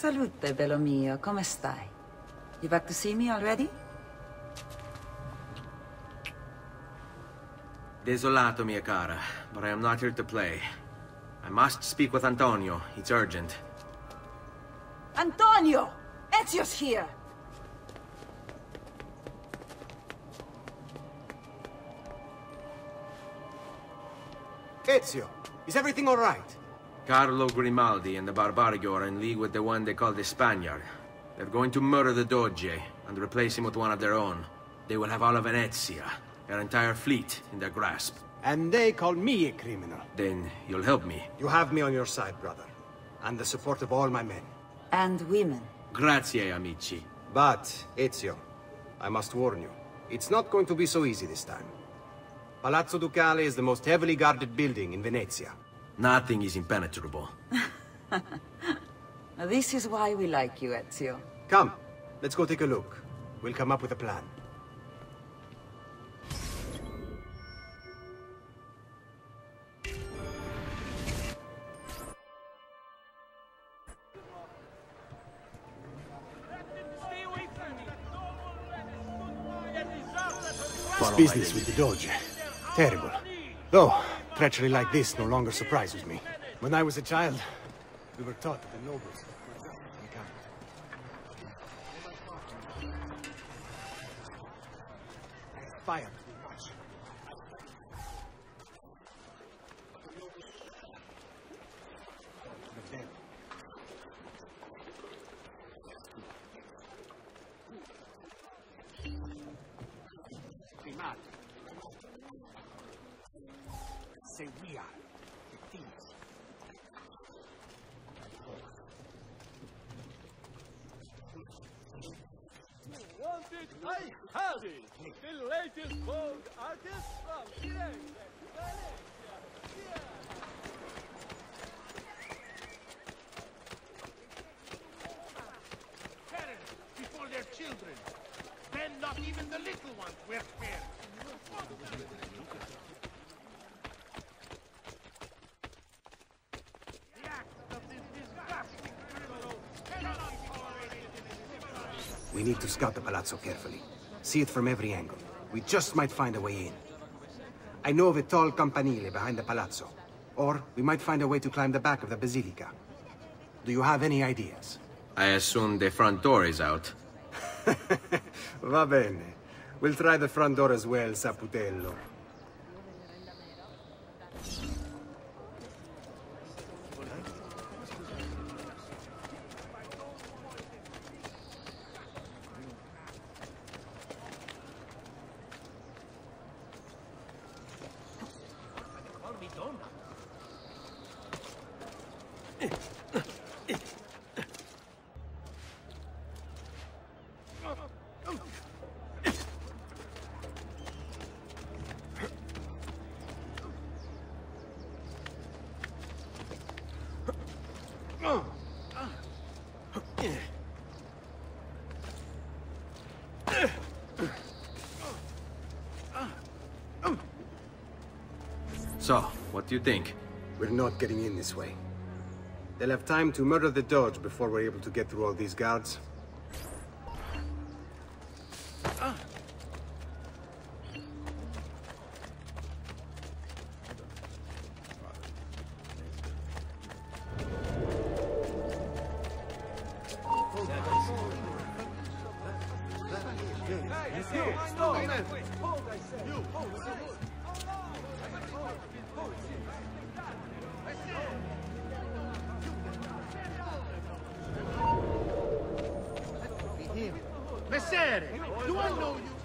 Salute, bello mio. Come stai? You back to see me already? Desolato, mia cara, but I am not here to play. I must speak with Antonio. It's urgent. Antonio! Ezio's here! Ezio, is everything all right? Carlo Grimaldi and the Barbarigo are in league with the one they call the Spaniard. They're going to murder the Doge and replace him with one of their own. They will have all of Venezia, their entire fleet, in their grasp. And they call me a criminal. Then you'll help me. You have me on your side, brother. And the support of all my men. And women. Grazie, amici. But, Ezio, I must warn you. It's not going to be so easy this time. Palazzo Ducale is the most heavily guarded building in Venezia. Nothing is impenetrable. This is why we like you, Ezio. Come, let's go take a look. We'll come up with a plan. This business with the Doge. Terrible. Though, treachery like this no longer surprises me. When I was a child, we were taught that the nobles were just Fire. Say we are the thieves. Wanted, I have it! The latest Vogue artist from Firenze, Valencia, parents before their children. Then not even the little ones were spared. The acts of this disgusting criminal cannot be tolerated in a civilized We need to scout the palazzo carefully. See it from every angle. We just might find a way in. I know of a tall campanile behind the palazzo. Or we might find a way to climb the back of the basilica. Do you have any ideas? I assume the front door is out. Va bene. We'll try the front door as well, Saputello. Call do you think? We're not getting in this way. They'll have time to murder the Doge before we're able to get through all these guards. Messere, do I know you?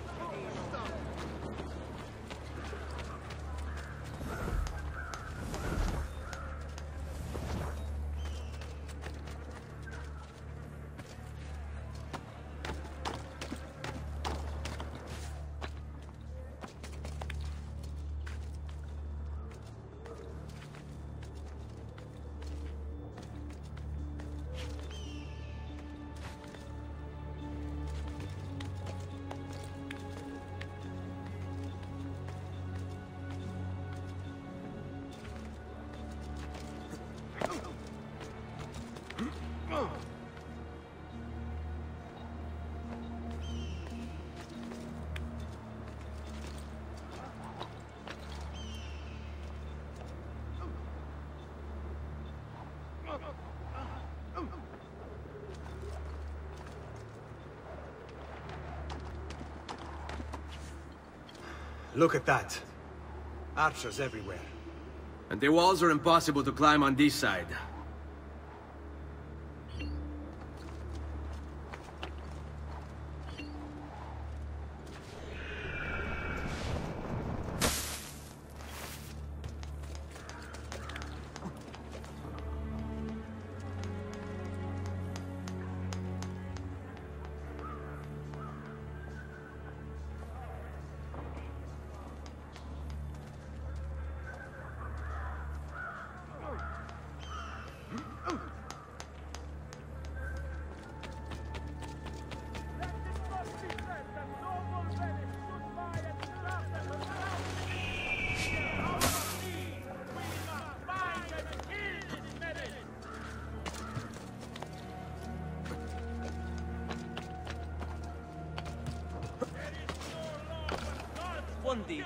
Look at that. Archers everywhere. And the walls are impossible to climb on this side. One deed.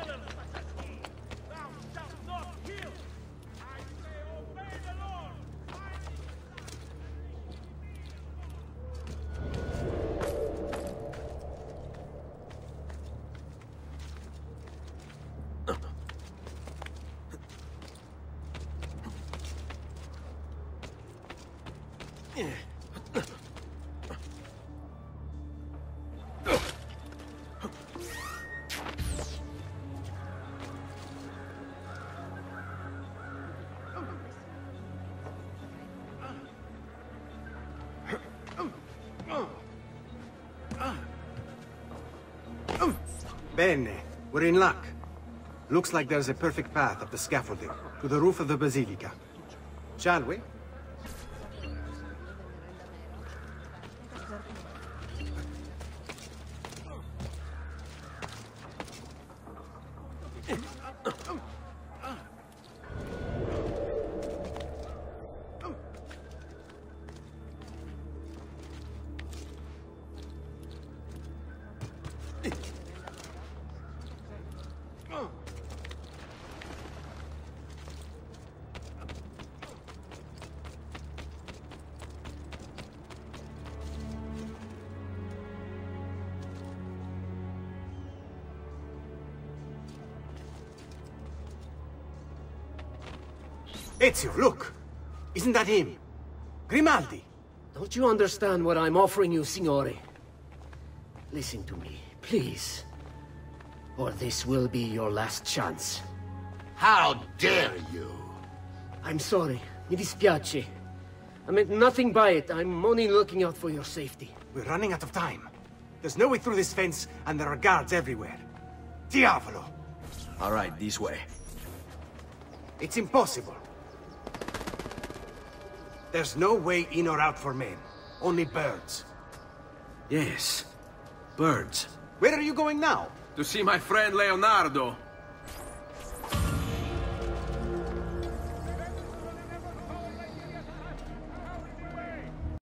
Bene. We're in luck. Looks like there's a perfect path up the scaffolding to the roof of the Basilica. Shall we? Ezio, look! Isn't that him? Grimaldi! Don't you understand what I'm offering you, Signore? Listen to me, please. Or this will be your last chance. How dare you? I'm sorry. Mi dispiace. I meant nothing by it. I'm only looking out for your safety. We're running out of time. There's no way through this fence, and there are guards everywhere. Diavolo! All right, this way. It's impossible. There's no way in or out for men. Only birds. Yes. Birds. Where are you going now? To see my friend Leonardo.